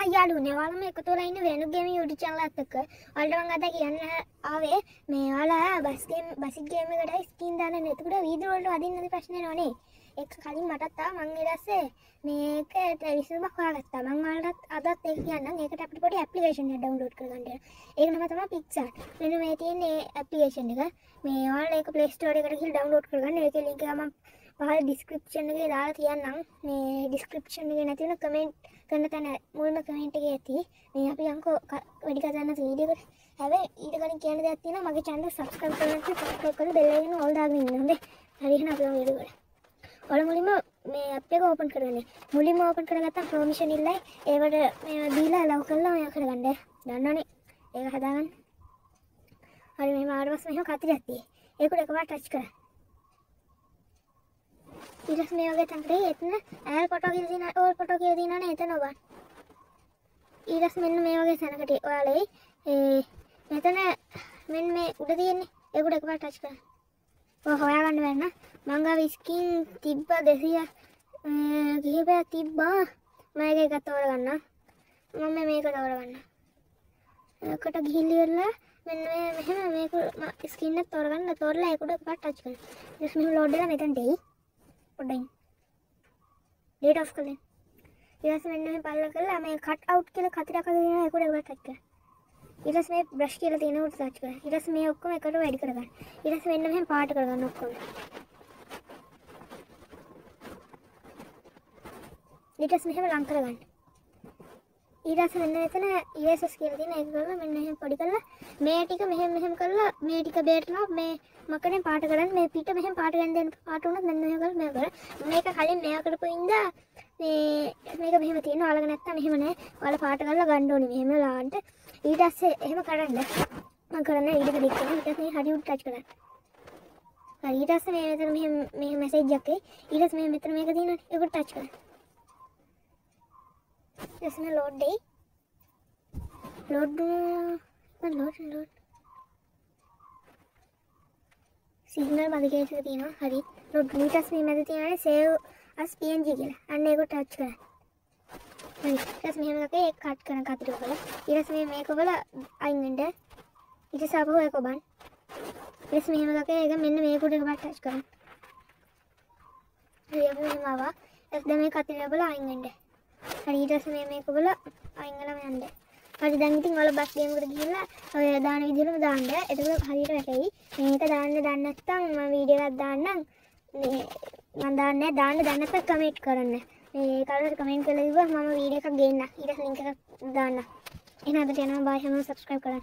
අයාලුනේ ඔයාලම එකතු වෙලා ඉන්න වෙනුගේම YouTube channel එකත් එක්ක ඔයාලට මම අද කියන්න ආවේ මේ ඔයාලා බස් ගේම් බසික් ගේම් එකට ස්කින් දාන්න එතකොට වීඩියෝ වලට වදින්න නැති ප්‍රශ්නේ නෝනේ ඒක කලින් මටත් ආවා මං ඊට පස්සේ මේක ට්‍රැවිසල්මක් හොයාගත්තා. මං ඔයාලටත් අදත් ඒක කියන්නම්. ඒකට අපිට පොඩි ඇප්ලිකේෂන් එකක් ඩවුන්ලෝඩ් කරගන්න ඒක නම තමයි Pixart මෙන්න මේ තියෙන ඒ ඇප්ලිකේෂන් එක. මේ ඔයාලා ඒක Play Store එකට ගිහලා ඩවුන්ලෝඩ් කරගන්න. ඒකේ link එක මම පහල ඩිස්ක්‍රිප්ෂන් එකේ දාලා තියන්නම්. මේ ඩිස්ක්‍රිප්ෂන් එකේ නැති වෙන කමෙන්ට් කරන තැන මුල්ම කමෙන්ට් එකේ ඇති. මේ අපි යන්කෝ ක- වැඩි කතා වීඩියෝ එකට හැබැයි ඊට කලින් කියන්න දෙයක් තියෙනවා. මගේ channel subscribe කරලා නැත්නම් subscribe කරලා bell icon all දාගෙන ඉන්න හොඳේ. හරි එහෙනම් අපි යමු වීඩියෝ එකට ඔයාලා මුලින්ම මේ app එක open කරගන්න. මුලින්ම open කරගත්තා permission ඉල්ලයි. ඒවට මේ දීලා allow කරලා ඔයා කරගන්න. දන්නවනේ? ඒක හදාගන්න. හරි මේ මාඩ පස්සේ මෙහෙම කතිරයක් තියෙයි. ඒකට එකපාර ටච් කරා. ඊට පස්සේ මේ වගේ තැනකට එතන ඇල් ෆොටෝ කියලා තියෙන ඕල් ෆොටෝ කියලා තියෙනවනේ එතන ඔබ. ඊට පස්සේ මෙන්න මේ වගේ තැනකට ඔයාලේ ඒ මෙතන මෙන්න මේ උඩ තියෙන්නේ. ඒකට එකපාර ටච් කරන්න ඔය හොයාගන්න බැන්න. මං ගාව ස්කින් තිබ්බා 200 කිහිපයක් තිබ්බා. මම ඒක එකක් තෝරගන්න මම මේක තෝරගන්න. ඒකට ගිහිල්ලා ඉවරලා මෙන්න මේ මෙහෙම මේක ස්කින් එක තෝරගන්න. තෝරලා ඒකට එකපාර ටච් කරන්න. ඊට පස්සේ මෙහෙම ලෝඩ් වෙලා මෙතනට එයි පොඩ්ඩයින් ඩේට ඔෆ් කලින් ඊට පස්සේ මෙන්න මේ පල්ල කරලා මේ කට් අවුට් කියලා කතරක් අද දෙනවා ඒකට එකපාර ටච් කරන්න ඊට පස්සේ මේ බ්‍රෂ් කියලා තියෙන උඩ ටච් කරන්න ඊට පස්සේ මේ ඔක්කොම එකට වැඩි කරගන්න. ඊට පස්සේ මෙන්න මෙහෙම පාට කරගන්න ඔක්කොම. ඊට පස්සේ මෙහෙම ලං කරගන්න. ඊට පස්සේ මෙන්න මෙතන ESS කියලා තියෙන ඒක කරලා මෙන්න මෙහෙම පොඩි කරලා මේ ටික මෙහෙම මෙහෙම කරලා මේ ටික බේරනවා මේ මකනේ පාට කරන්න මේ පිට මෙහෙම පාට ගන්න දෙන්න පාට උනත් මෙන්න මෙහෙම කරලා මෙහෙම කරා මේක කලින් මෙයා කරපු ඉඳා මේ මේක මෙහෙම තියෙනවා. අලග නැත්තම් මෙහෙම නෑ. ඔයාලා පාට කරලා ගන්න ඕනේ. මෙහෙම ලාන්ට. ඊට පස්සේ එහෙම කරන්න. මම කරන්නේ ඊට ක්ලික් කරනවා ඊට පස්සේ හරි උඩ ටච් කරන්න. හරි ඊට පස්සේ මේ මෙතන මෙහෙම මෙහෙම මැසේජ් එකක් එයි ඊට පස්සේ මේ මෙතන මේක තියෙනවනේ ඒකට ටච් කරන්න. ඊට පස්සේ මේ ලෝඩ් එයි ලෝඩ් මම ලෝඩ් ලෝඩ් සිගනල් මද කේස් එක තියෙනවා. හරි. ලෝඩ් ඊට පස්සේ මේ මැද තියෙනනේ save as png කියලා. අන්න ඒක ටච් කරන්න. හරි ඊට පස්සේ මෙහෙම එකක් ඒක කට් කරන කතරේ ඔබල ඊට පස්සේ මේ මේක ඔබල අයින් වෙන්න ඊට පස්සේ අපහු ඒක ඔබන් ඊට පස්සේ මෙහෙම එකක් ඒක මෙන්න මේක උඩ එකපාරට ටච් කරන්න හරි අපි මෙහෙම ආවා ඊට පස්සේ මේ කතරේ ඔබල අයින් වෙන්න හරි ඊට පස්සේ මේ මේක ඔබල අයින් වෙලාම යන්න හරි දැන් ඉතින් ඔයාලා බස් ගේම් එකට ගිහිල්ලා ඔය දාන විදිහටම දාන්න. එතකොට හරියට වැටෙයි. මේක දාන්න දන්නේ නැත්නම් මම වීඩියෝ එකක් දාන්නම්. මේ මම දාන්නේ දාන්න දන්නේ නැත්නම් කමෙන්ට් කරන්න. මේ කවුරුහරි කමෙන්ට් කරලා ඉව්වා මම වීඩියෝ එකක් ගේන්න. ඊට ලින්ක් එකක් දාන්න. එහෙනම් අදට යනවා බයි හැමෝම subscribe කරන්න.